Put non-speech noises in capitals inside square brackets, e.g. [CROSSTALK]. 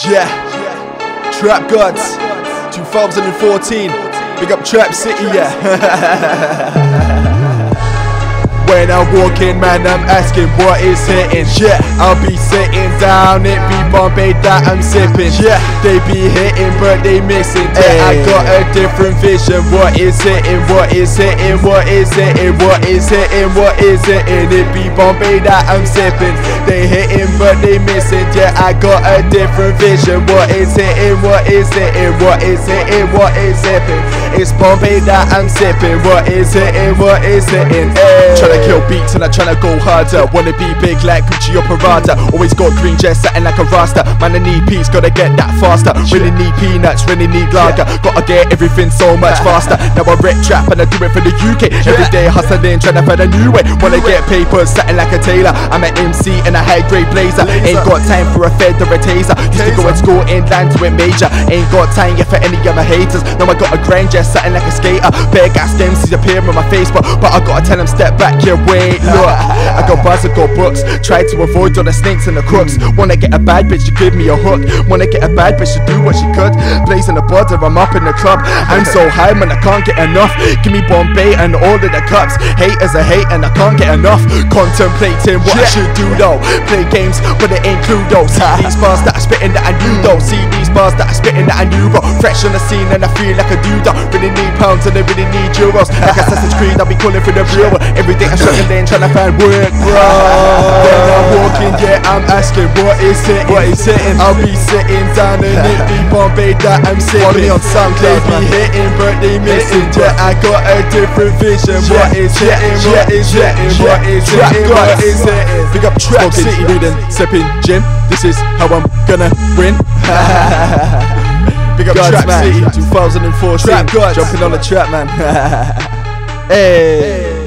Yeah, Trap Gods, 2014. Big up Trap City, yeah. [LAUGHS] When I'm walking, man, I'm asking what is hitting. Yeah, I'll be sitting down, it be Bombay that I'm sipping. Yeah, they be hitting, but they missing. Yeah, I got a different vision. What is hitting? What is hitting? What is hitting? What is hitting? What is hitting? It be Bombay that I'm sipping. They hitting, but they missing. Yeah, I got a different vision. What is hitting? What is hitting? What is hitting? What is hitting? It's Bombay that I'm sipping. What is hitting? What is hitting? Hey. Kill beats and I tryna go harder. Wanna be big like Gucci or Prada. Always got green dress satin like a rasta. Man, I need peace, gotta get that faster. Really need peanuts, really need lager. Gotta get everything so much faster. Now I rep trap and I do it for the UK. Every day hustling, tryna find a new way. Wanna get papers, satin like a tailor. I'm an MC and a high grade blazer. Ain't got time for a fed or a taser. Used to go and school in land to it major. Ain't got time yet for any of my haters. Now I got a grind just satin like a skater. Bare gas MCs appear on my Facebook, but I gotta tell them step back, yeah, wait, look. I got bars, I got books. Try to avoid all the snakes and the crooks. Wanna get a bad bitch to give me a hook. Wanna get a bad bitch to do what she could. Blazing the border, I'm up in the club. I'm so [LAUGHS] high, man, I can't get enough. Give me Bombay and all of the cups. Haters are hate and I can't get enough. Contemplating what I should do though. Play games, but it ain't Cluedo. See these bars that I spitting that I knew though. See these bars that I spitting that I knew though. Fresh on the scene and I feel like a dude though. Really need pounds and I really need euros. Like [LAUGHS] Assassin's Creed, I'll be calling for the real. Every day I'm struggling, trying to find work, bro. When I'm walking, yeah, I'm asking what is it? What is hitting? I'll be sitting down and it be [LAUGHS] Bombay that I'm sipping. on They be hitting, but they missing. Yeah, I got a different vision. What is hitting? What is hitting? What is hitting? What is hitting? Big up Trap City, reading, sipping gin. This is how I'm gonna win. [LAUGHS] Big up Trap man. City 2014. Trap Jumping on the trap, man. [LAUGHS] hey.